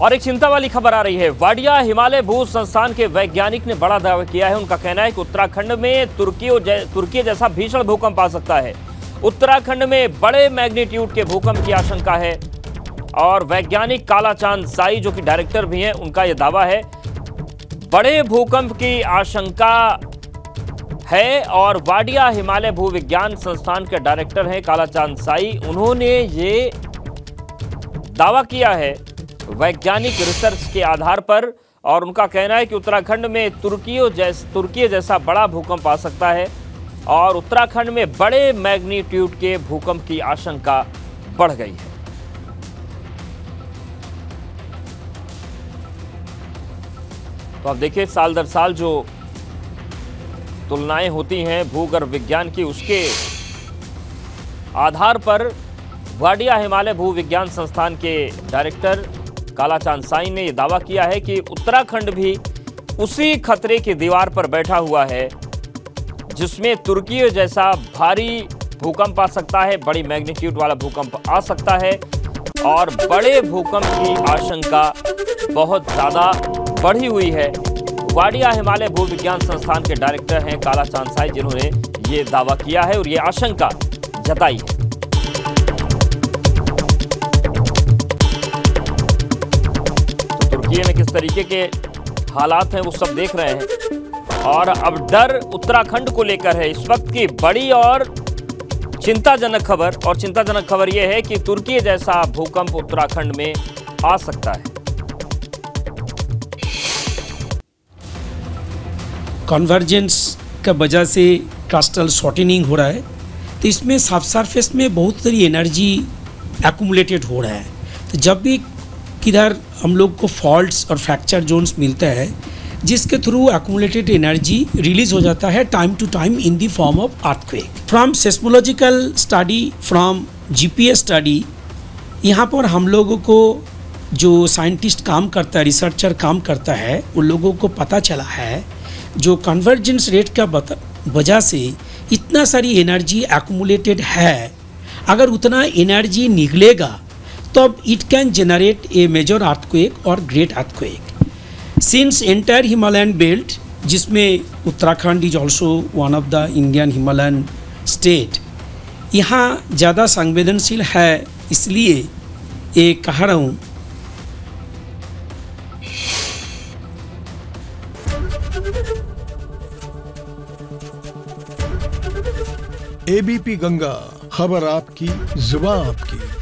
और एक चिंता वाली खबर आ रही है। वाडिया हिमालय भू संस्थान के वैज्ञानिक ने बड़ा दावा किया है। उनका कहना है कि उत्तराखंड में तुर्की जै, तुर्की जैसा भीषण भूकंप आ सकता है। उत्तराखंड में बड़े मैग्नीट्यूड के भूकंप की आशंका है। और वैज्ञानिक कालाचांद साई जो कि डायरेक्टर भी हैं उनका यह दावा है बड़े भूकंप की आशंका है और वाडिया हिमालय भूविज्ञान संस्थान के डायरेक्टर हैं कालाचांद साई। उन्होंने ये दावा किया है वैज्ञानिक रिसर्च के आधार पर और उनका कहना है कि उत्तराखंड में तुर्कियों जैस तुर्की जैसा बड़ा भूकंप आ सकता है और उत्तराखंड में बड़े मैग्नीट्यूड के भूकंप की आशंका बढ़ गई है। तो आप देखिए, साल दर साल जो तुलनाएँ होती हैं भूगर्भ विज्ञान की, उसके आधार पर वाडिया हिमालय भू विज्ञान संस्थान के डायरेक्टर कालाचांद साई ने यह दावा किया है कि उत्तराखंड भी उसी खतरे की दीवार पर बैठा हुआ है, जिसमें तुर्की जैसा भारी भूकंप आ सकता है, बड़ी मैग्नीट्यूड वाला भूकंप आ सकता है और बड़े भूकंप की आशंका बहुत ज़्यादा बढ़ी हुई है। वाडिया हिमालय भू विज्ञान संस्थान के डायरेक्टर हैं काला चाँद साई, जिन्होंने ये दावा किया है और ये आशंका जताई है। तुर्की में किस तरीके के हालात हैं, वो सब देख रहे हैं। और अब डर उत्तराखंड को लेकर है। इस वक्त की बड़ी और चिंताजनक खबर, और चिंताजनक खबर यह है कि तुर्की जैसा भूकंप उत्तराखंड में आ सकता है। कन्वर्जेंस का वजह से क्रास्टल शॉर्टनिंग हो रहा है तो इसमें सब सरफेस में बहुत सारी एनर्जी एक्यूमुलेटेड हो रहा है। तो जब भी किधर हम लोग को फॉल्ट्स और फ्रैक्चर जोन्स मिलता है, जिसके थ्रू एक्यूमुलेटेड एनर्जी रिलीज़ हो जाता है time to time in the form of earthquake from seismological study from GPS study यहाँ पर हम लोगों को जो साइंटिस्ट काम करता है रिसर्चर काम करता है, उन लोगों को पता चला है जो कन्वर्जेंस रेट का वजह से इतना सारी एनर्जी एक्मुलेटेड है। अगर उतना एनर्जी निकलेगा तब it can generate a major earthquake और great earthquake since entire Himalayan belt जिसमें Uttarakhand is also one of the Indian Himalayan state यहाँ ज़्यादा संवेदनशील है, इसलिए ये कह रहा हूँ। एबीपी गंगा खबर आपकी जुबा आपकी।